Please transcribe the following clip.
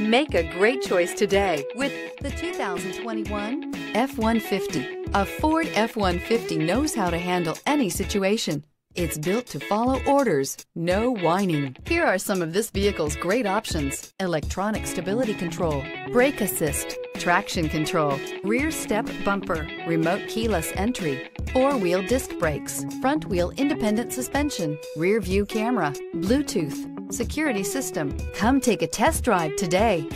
Make a great choice today with the 2021 F-150. A Ford F-150 knows how to handle any situation. It's built to follow orders, no whining. Here are some of this vehicle's great options. Electronic stability control, brake assist, traction control, rear step bumper, remote keyless entry, four-wheel disc brakes, front wheel independent suspension, rear view camera, Bluetooth, security system. Come take a test drive today.